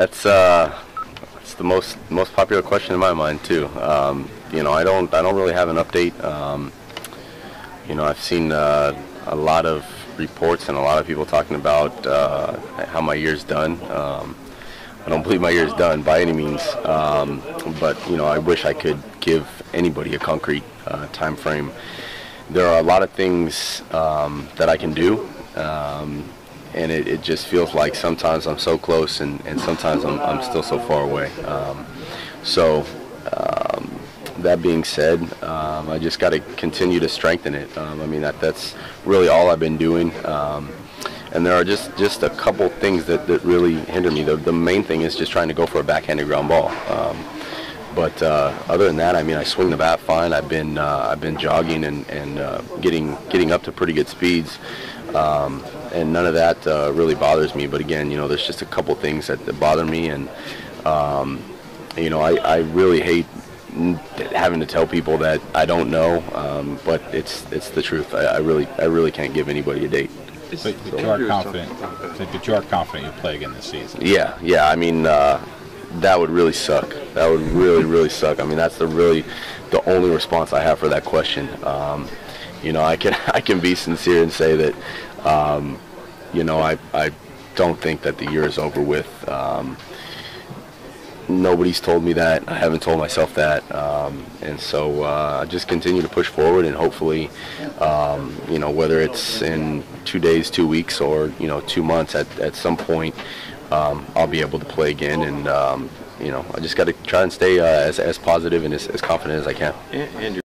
That's uh, that's the most most popular question in my mind too. Um, you know, I don't I don't really have an update. Um, you know, I've seen uh, a lot of reports and a lot of people talking about uh, how my year's done. Um, I don't believe my year's done by any means, um, but you know, I wish I could give anybody a concrete uh, time frame. There are a lot of things um, that I can do. Um, and it, it, just feels like sometimes I'm so close and, and sometimes I'm, I'm still so far away. Um, so um, that being said, um, I just got to continue to strengthen it. Um, I mean, that, that's really all I've been doing. Um, and there are just, just a couple things that, that really hinder me. The, the main thing is just trying to go for a backhanded ground ball. But uh, other than that, I mean, I swing the bat fine. I've been uh, I've been jogging and, and uh, getting getting up to pretty good speeds. Um, and none of that uh, really bothers me. But again, you know, there's just a couple things that, that bother me, and um, you know, I, I really hate having to tell people that I don't know, um, but it's it's the truth. I, I, really I really can't give anybody a date. But, but you are confident. But you are confident you'll play again this season. Yeah, yeah. I mean, uh, that would really suck. That would really really suck. I mean, that's the really the only response I have for that question. Um, you know, I can I can be sincere and say that um, you know, I, I don't think that the year is over with. Um, nobody's told me that. I haven't told myself that. Um, and so uh, I just continue to push forward and hopefully, um, you know, whether it's in two days, two weeks, or, you know, two months, at, at some point, um, I'll be able to play again. And, um, you know, I just got to try and stay uh, as, as positive and as, as confident as I can.